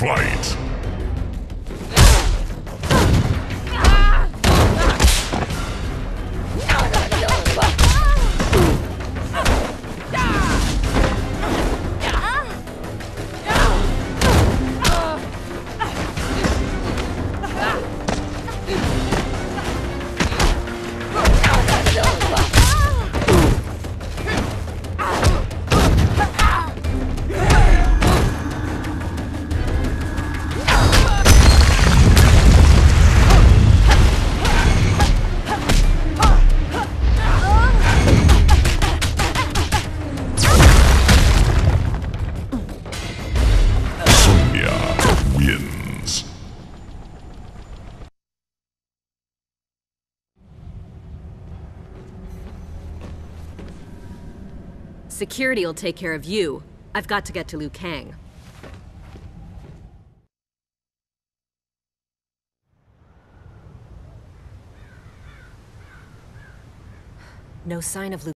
flight. Security will take care of you. I've got to get to Liu Kang. No sign of Liu